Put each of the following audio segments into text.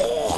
Oh.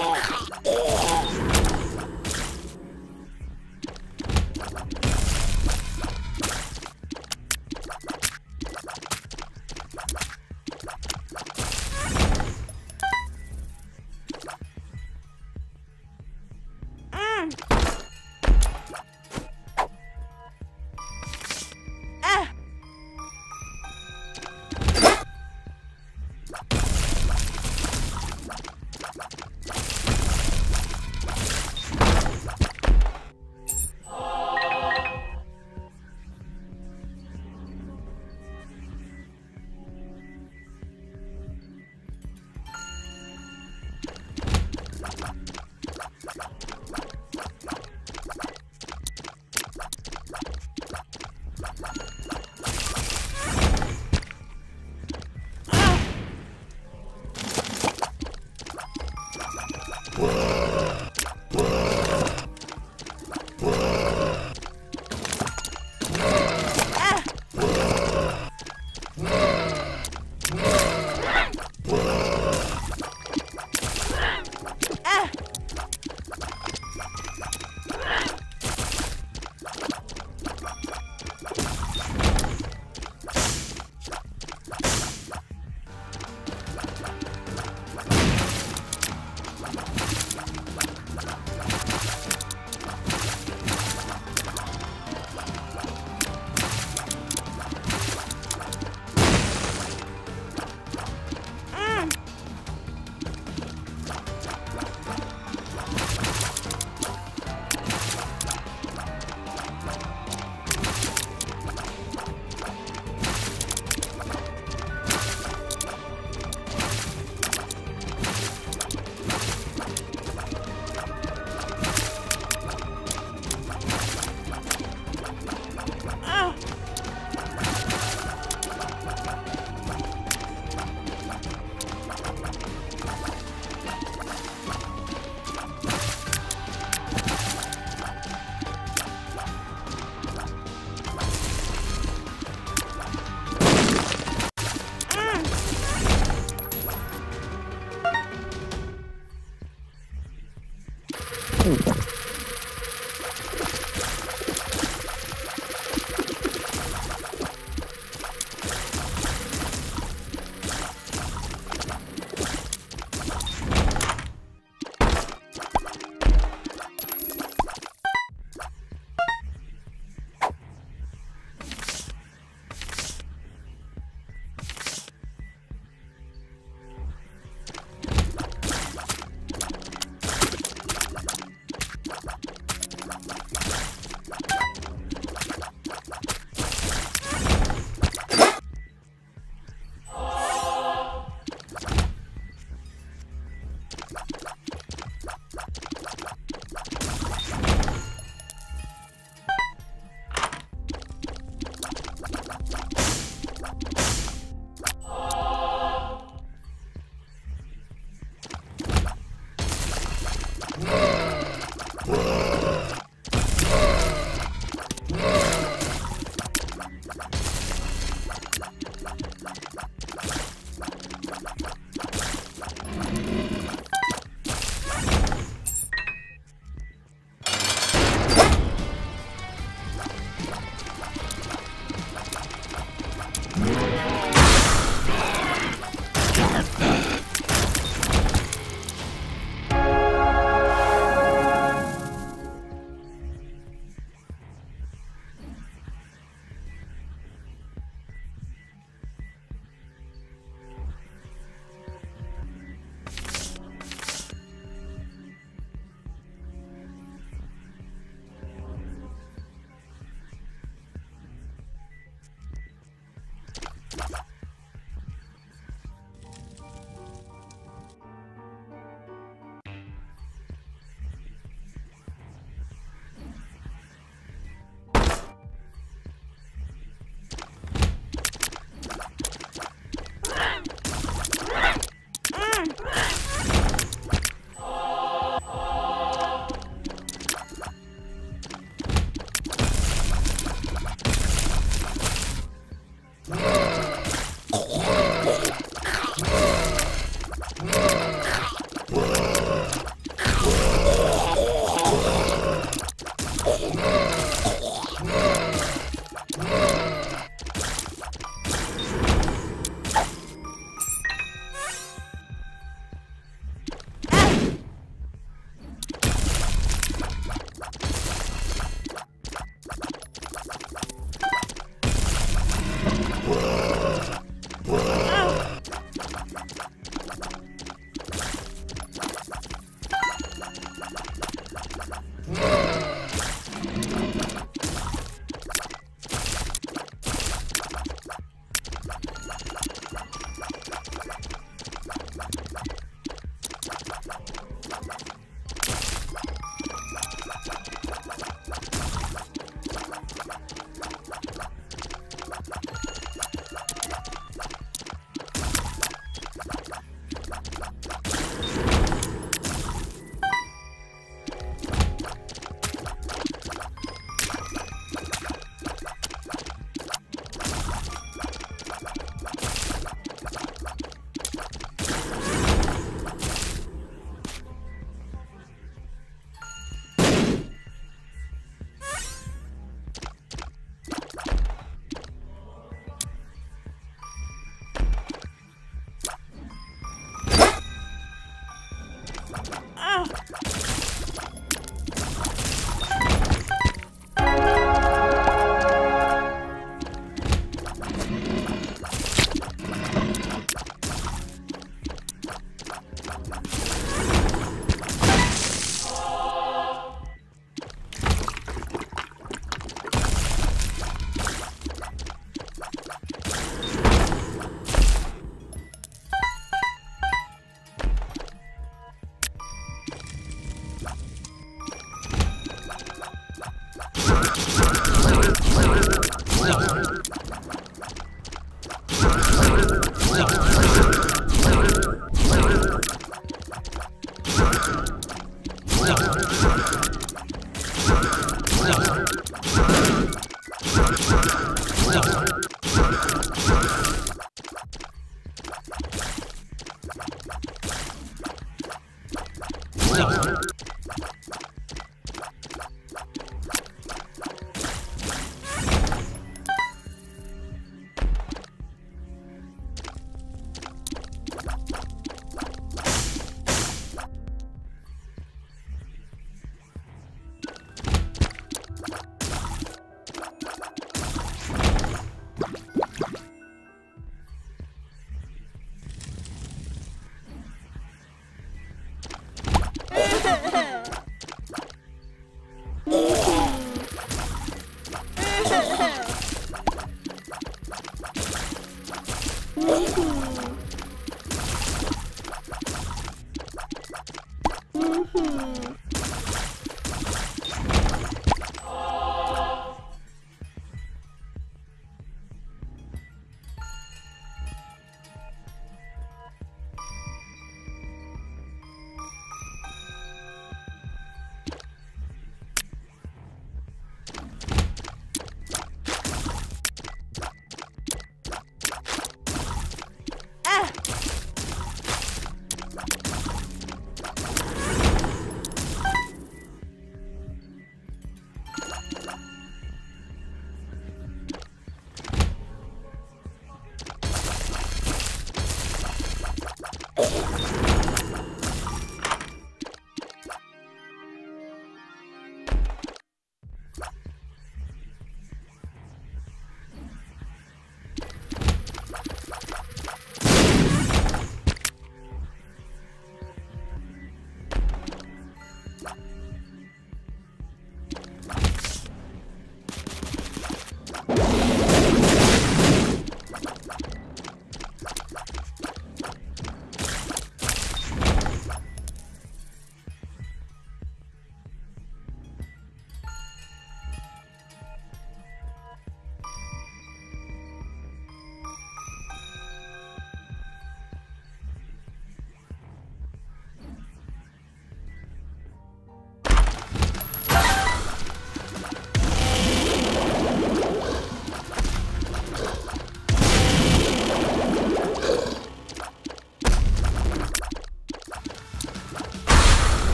Sim.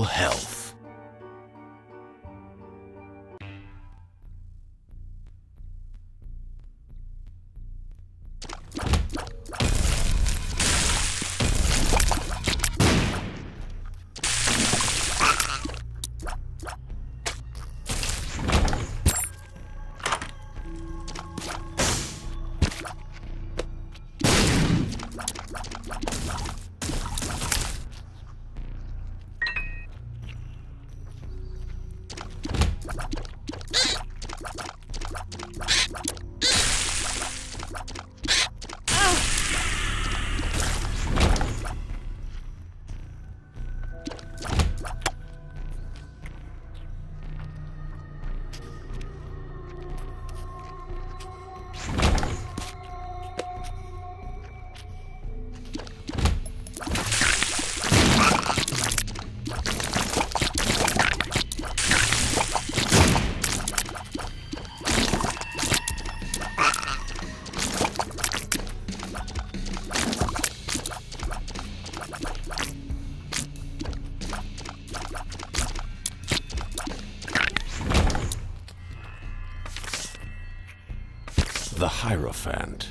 Full health. Hierophant.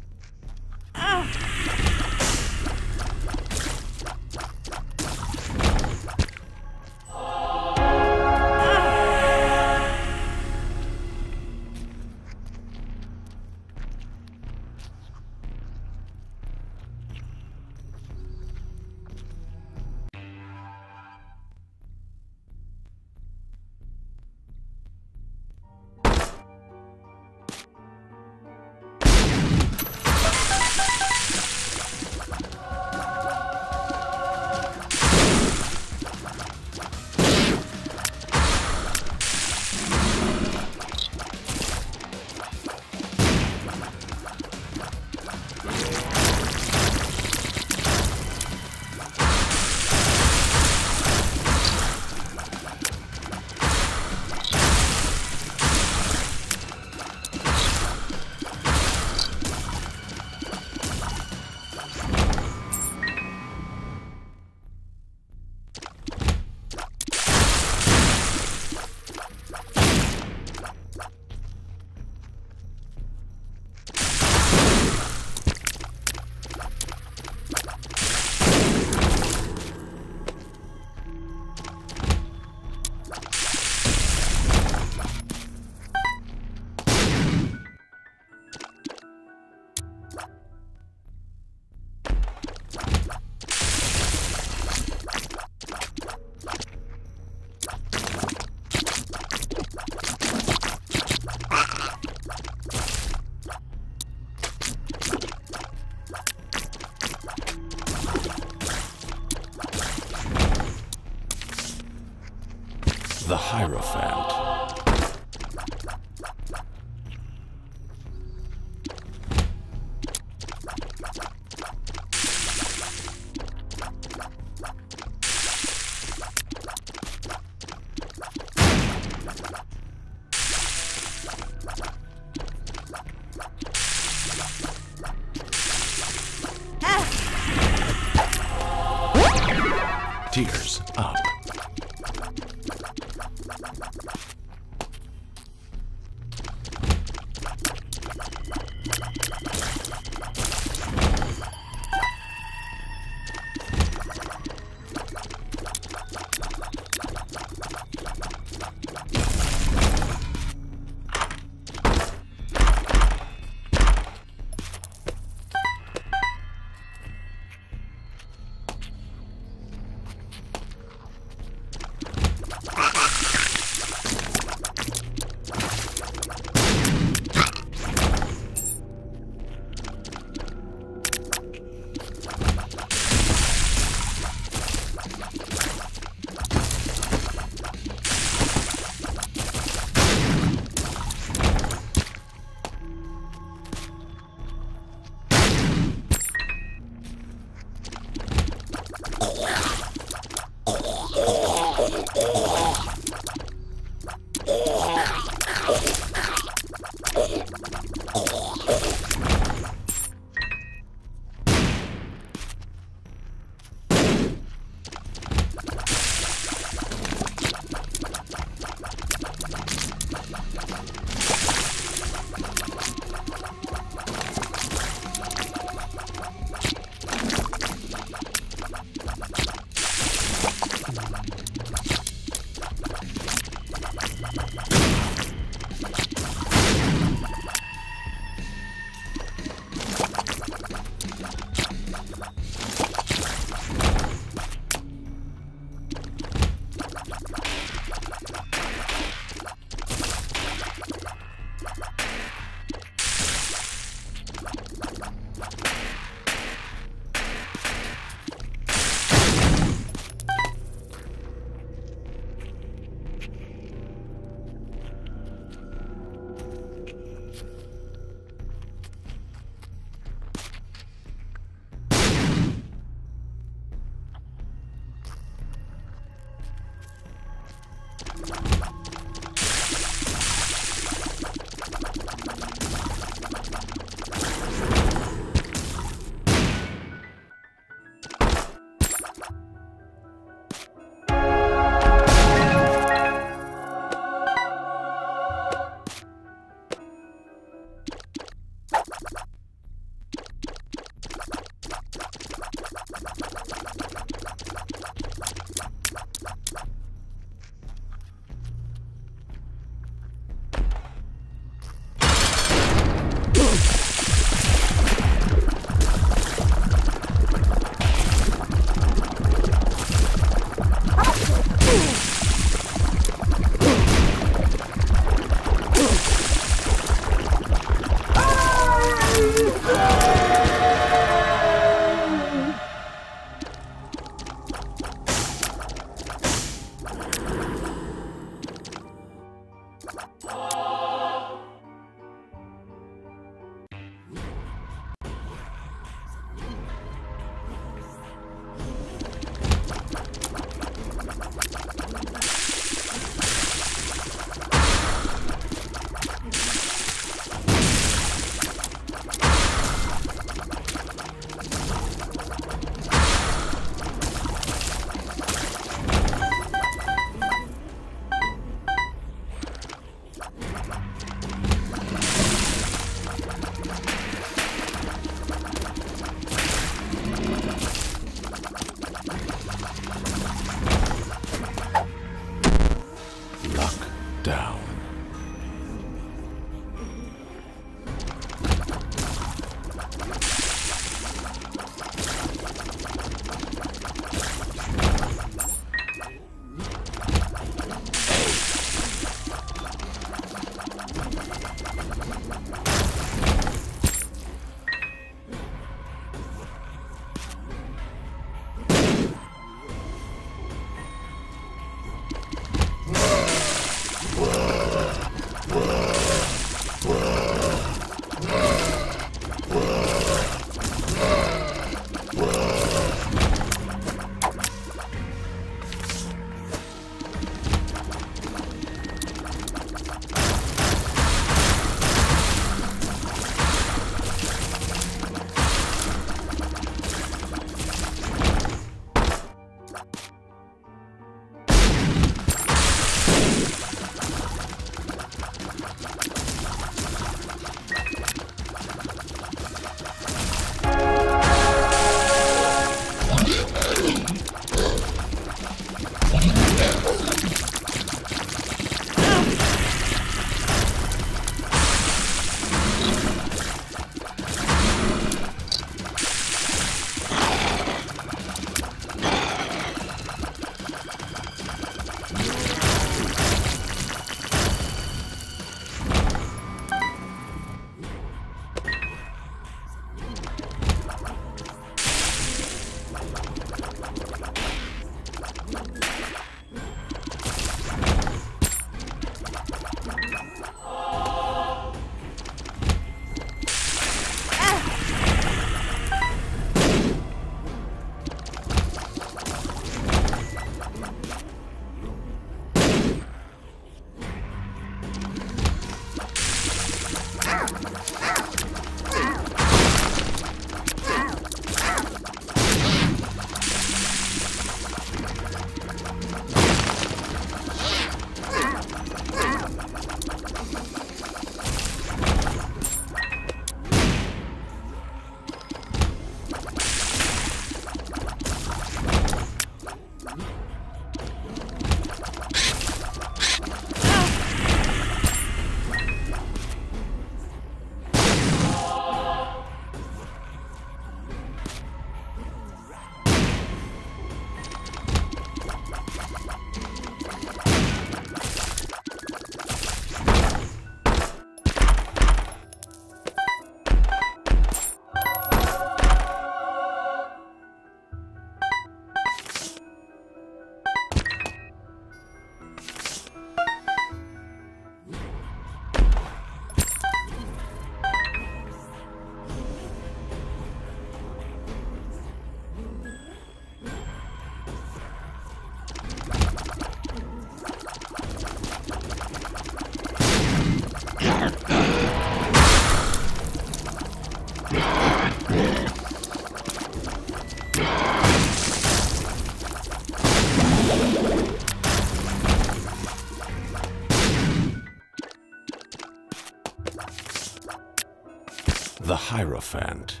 Hierophant.